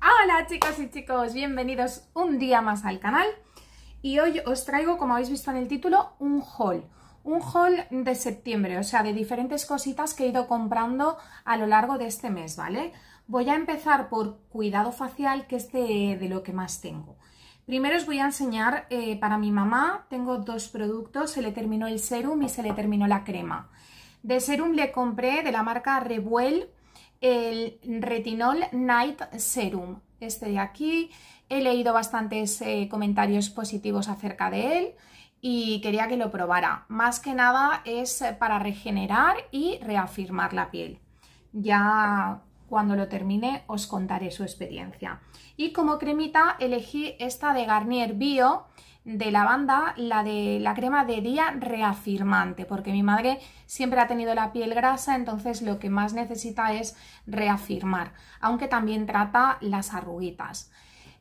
Hola chicos y chicos, bienvenidos un día más al canal y hoy os traigo, como habéis visto en el título, un haul. Un haul de septiembre, o sea, de diferentes cositas que he ido comprando a lo largo de este mes, ¿vale? Voy a empezar por cuidado facial, que es de, de lo que más tengo. Primero os voy a enseñar, eh, para mi mamá tengo dos productos, se le terminó el serum y se le terminó la crema. De serum le compré de la marca Revuel el Retinol Night Serum. Este de aquí, he leído bastantes eh, comentarios positivos acerca de él y quería que lo probara. Más que nada es para regenerar y reafirmar la piel. Ya cuando lo termine os contaré su experiencia. Y como cremita elegí esta de Garnier Bio de lavanda, la de la crema de día reafirmante, porque mi madre siempre ha tenido la piel grasa, entonces lo que más necesita es reafirmar, aunque también trata las arruguitas.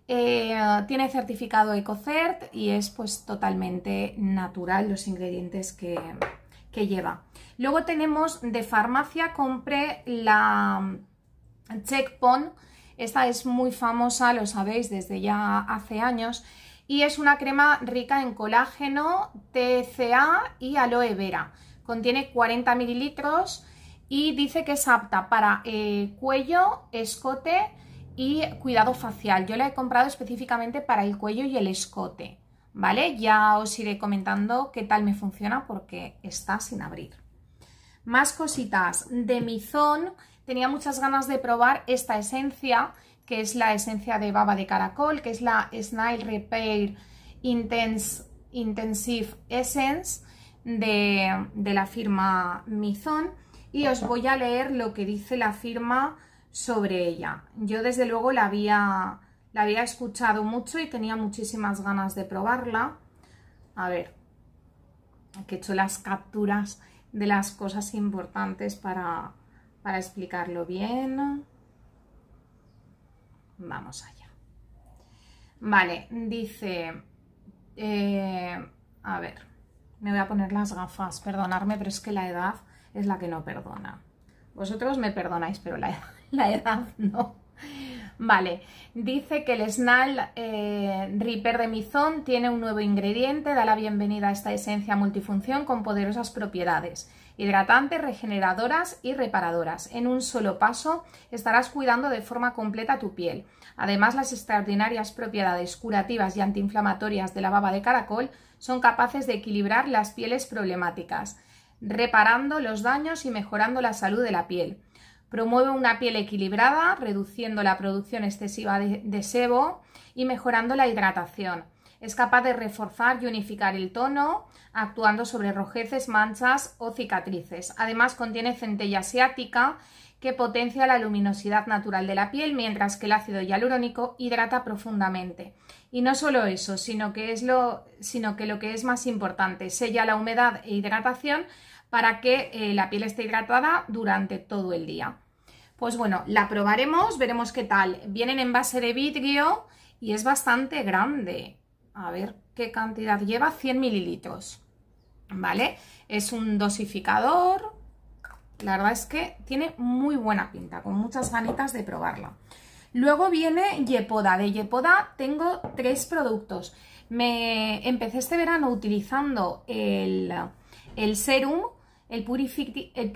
Eh, tiene certificado EcoCert y es pues totalmente natural los ingredientes que, que lleva. Luego tenemos de farmacia, compré la Checkpon. Esta es muy famosa, lo sabéis, desde ya hace años. Y es una crema rica en colágeno, TCA y aloe vera. Contiene 40 mililitros y dice que es apta para eh, cuello, escote y cuidado facial. Yo la he comprado específicamente para el cuello y el escote. ¿Vale? Ya os iré comentando qué tal me funciona porque está sin abrir. Más cositas de Mizón tenía muchas ganas de probar esta esencia, que es la esencia de baba de caracol, que es la Snail Repair Intensive Essence de, la firma Mizon y os voy a leer lo que dice la firma sobre ella. Yo desde luego la había, la había escuchado mucho y tenía muchísimas ganas de probarla. A ver, aquí he hecho las capturas de las cosas importantes para, para explicarlo bien. Vamos allá. Vale, dice... Eh, a ver, me voy a poner las gafas, perdonarme, pero es que la edad es la que no perdona. Vosotros me perdonáis, pero la, la edad no. Vale, dice que el Snal eh, Reaper de Mizón tiene un nuevo ingrediente, da la bienvenida a esta esencia multifunción con poderosas propiedades hidratantes, regeneradoras y reparadoras. En un solo paso estarás cuidando de forma completa tu piel. Además, las extraordinarias propiedades curativas y antiinflamatorias de la baba de caracol son capaces de equilibrar las pieles problemáticas, reparando los daños y mejorando la salud de la piel. Promueve una piel equilibrada, reduciendo la producción excesiva de, sebo y mejorando la hidratación. Es capaz de reforzar y unificar el tono, actuando sobre rojeces, manchas o cicatrices. Además, contiene centella asiática que potencia la luminosidad natural de la piel, mientras que el ácido hialurónico hidrata profundamente. Y no solo eso, sino que, es lo, sino que lo que es más importante, sella la humedad e hidratación para que eh, la piel esté hidratada durante todo el día. Pues bueno, la probaremos, veremos qué tal. Vienen en base de vidrio y es bastante grande. A ver qué cantidad lleva, 100 mililitros. ¿Vale? Es un dosificador. La verdad es que tiene muy buena pinta, con muchas ganitas de probarla. Luego viene Yepoda. De Yepoda tengo tres productos. Me empecé este verano utilizando el, serum, el Purifity, el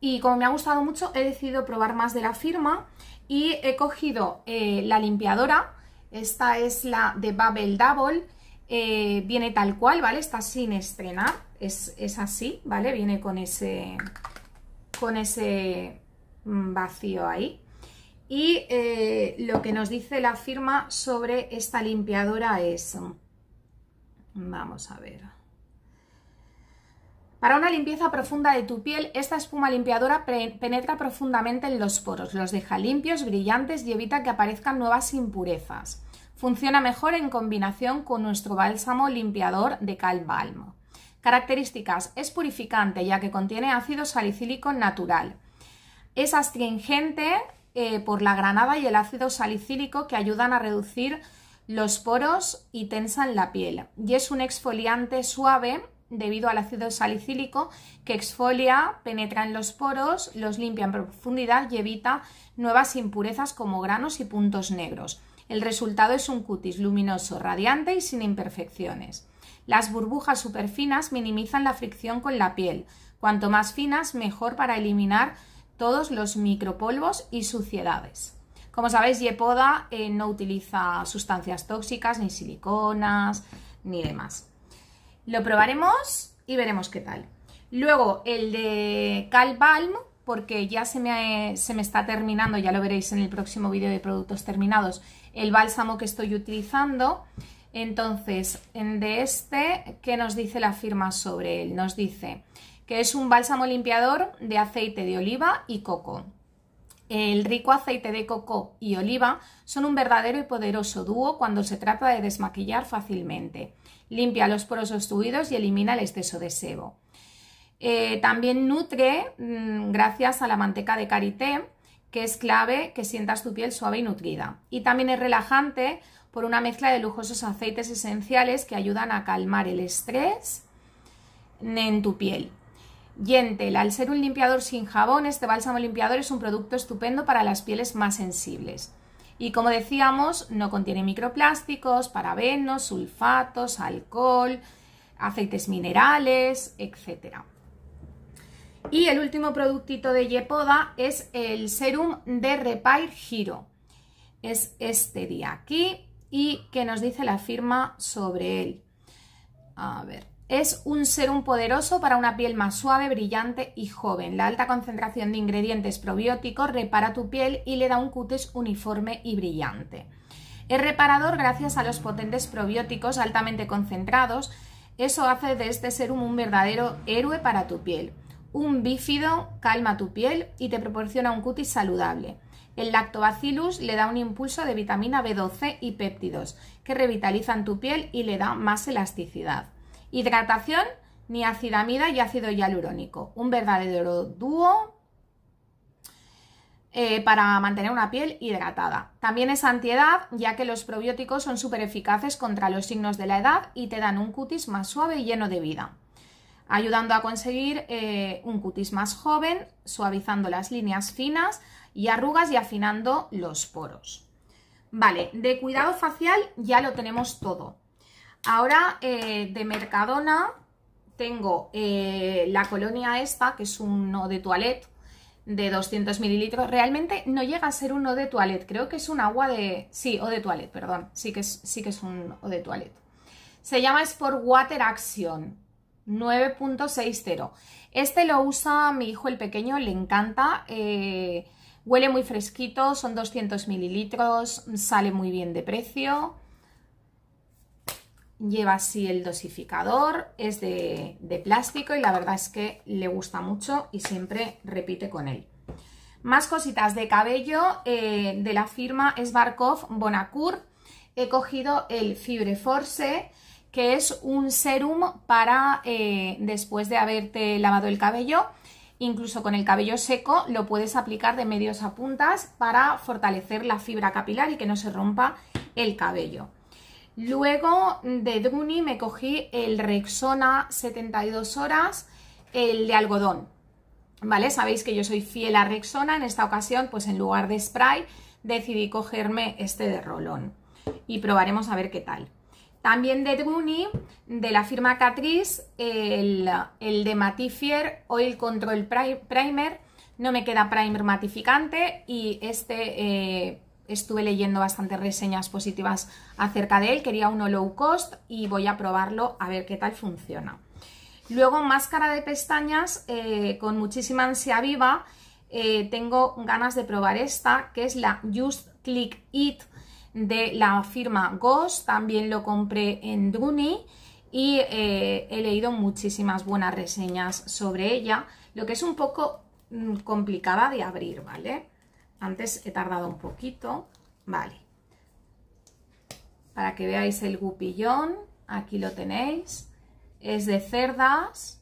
y como me ha gustado mucho he decidido probar más de la firma y he cogido eh, la limpiadora, esta es la de Bubble Double, eh, viene tal cual, ¿vale? Está sin estrenar, es, así, ¿vale? Viene con ese, con ese mm, vacío ahí. Y eh, lo que nos dice la firma sobre esta limpiadora es... Vamos a ver... Para una limpieza profunda de tu piel, esta espuma limpiadora penetra profundamente en los poros, los deja limpios, brillantes y evita que aparezcan nuevas impurezas. Funciona mejor en combinación con nuestro bálsamo limpiador de Balm. Características. Es purificante ya que contiene ácido salicílico natural. Es astringente eh, por la granada y el ácido salicílico que ayudan a reducir los poros y tensan la piel. Y es un exfoliante suave debido al ácido salicílico que exfolia, penetra en los poros, los limpia en profundidad y evita nuevas impurezas como granos y puntos negros. El resultado es un cutis luminoso, radiante y sin imperfecciones. Las burbujas superfinas minimizan la fricción con la piel. Cuanto más finas, mejor para eliminar todos los micropolvos y suciedades. Como sabéis, Yepoda eh, no utiliza sustancias tóxicas, ni siliconas, ni demás. Lo probaremos y veremos qué tal. Luego el de Calbalm, porque ya se me, se me está terminando, ya lo veréis en el próximo vídeo de productos terminados, el bálsamo que estoy utilizando. Entonces, de este, ¿qué nos dice la firma sobre él? Nos dice que es un bálsamo limpiador de aceite de oliva y coco. El rico aceite de coco y oliva son un verdadero y poderoso dúo cuando se trata de desmaquillar fácilmente. Limpia los poros obstruidos y elimina el exceso de sebo. Eh, también nutre mm, gracias a la manteca de karité, que es clave que sientas tu piel suave y nutrida. Y también es relajante por una mezcla de lujosos aceites esenciales que ayudan a calmar el estrés en tu piel. Yentel, al ser un limpiador sin jabón, este bálsamo limpiador es un producto estupendo para las pieles más sensibles. Y como decíamos, no contiene microplásticos, parabenos, sulfatos, alcohol, aceites minerales, etc. Y el último productito de Yepoda es el serum de Repair Giro. Es este de aquí y que nos dice la firma sobre él. A ver, es un serum poderoso para una piel más suave, brillante y joven. La alta concentración de ingredientes probióticos repara tu piel y le da un cutis uniforme y brillante. Es reparador gracias a los potentes probióticos altamente concentrados. Eso hace de este serum un verdadero héroe para tu piel. Un bífido calma tu piel y te proporciona un cutis saludable. El lactobacillus le da un impulso de vitamina B12 y péptidos que revitalizan tu piel y le da más elasticidad. Hidratación, niacidamida y ácido hialurónico. Un verdadero dúo eh, para mantener una piel hidratada. También es antiedad, ya que los probióticos son súper eficaces contra los signos de la edad y te dan un cutis más suave y lleno de vida, ayudando a conseguir eh, un cutis más joven, suavizando las líneas finas y arrugas y afinando los poros. Vale, de cuidado facial ya lo tenemos todo. Ahora eh, de Mercadona tengo eh, la colonia esta, que es un no de toilette de 200 mililitros. Realmente no llega a ser un no de toilette, creo que es un agua de... Sí, o de toilette, perdón. Sí que es, sí que es un o de toilette. Se llama Sport Water Action 9.60. Este lo usa mi hijo el pequeño, le encanta. Eh, huele muy fresquito, son 200 mililitros, sale muy bien de precio lleva así el dosificador, es de, plástico y la verdad es que le gusta mucho y siempre repite con él. Más cositas de cabello eh, de la firma Svarkov Bonacour. He cogido el Fibre Force, que es un serum para eh, después de haberte lavado el cabello, incluso con el cabello seco, lo puedes aplicar de medios a puntas para fortalecer la fibra capilar y que no se rompa el cabello. Luego de Druni me cogí el Rexona 72 horas, el de algodón. ¿Vale? Sabéis que yo soy fiel a Rexona. En esta ocasión, pues en lugar de spray, decidí cogerme este de rolón. Y probaremos a ver qué tal. También de Druni, de la firma Catrice, el, de Matifier Oil Control Primer. No me queda primer matificante y este eh, estuve leyendo bastantes reseñas positivas acerca de él, quería uno low cost y voy a probarlo a ver qué tal funciona. Luego máscara de pestañas eh, con muchísima ansia viva, eh, tengo ganas de probar esta que es la Just Click It de la firma Ghost, también lo compré en Druni y eh, he leído muchísimas buenas reseñas sobre ella, lo que es un poco mm, complicada de abrir, ¿vale? Antes he tardado un poquito. Vale. Para que veáis el gupillón, aquí lo tenéis. Es de cerdas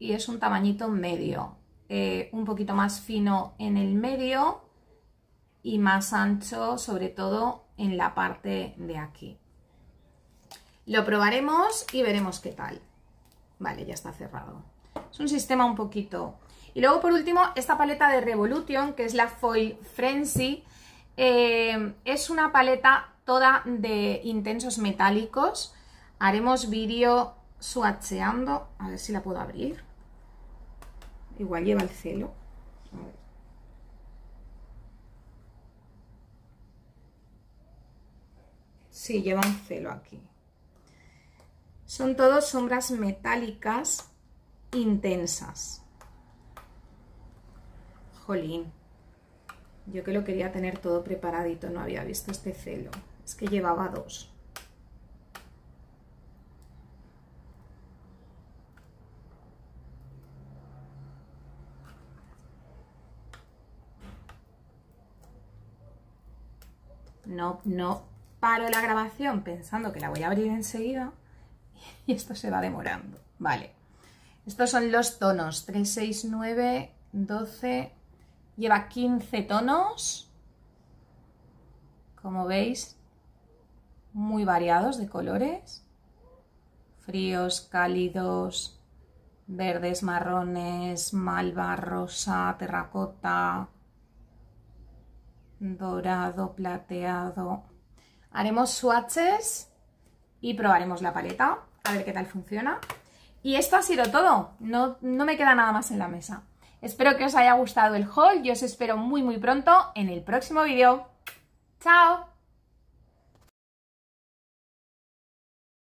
y es un tamañito medio. Eh, un poquito más fino en el medio y más ancho sobre todo en la parte de aquí. Lo probaremos y veremos qué tal. Vale, ya está cerrado. Es un sistema un poquito... Y luego por último, esta paleta de Revolution, que es la Foil Frenzy, eh, es una paleta toda de intensos metálicos. Haremos vídeo swatcheando, a ver si la puedo abrir. Igual lleva el celo. Sí, lleva un celo aquí. Son todos sombras metálicas intensas. Jolín. Yo que lo quería tener todo preparadito, no había visto este celo. Es que llevaba dos. No, no paro la grabación pensando que la voy a abrir enseguida y esto se va demorando. Vale. Estos son los tonos 3, 6, 9, 12, lleva 15 tonos. Como veis, muy variados de colores. Fríos, cálidos, verdes, marrones, malva, rosa, terracota, dorado, plateado. Haremos swatches y probaremos la paleta, a ver qué tal funciona. Y esto ha sido todo, no, no me queda nada más en la mesa. Espero que os haya gustado el haul y os espero muy muy pronto en el próximo vídeo. ¡Chao!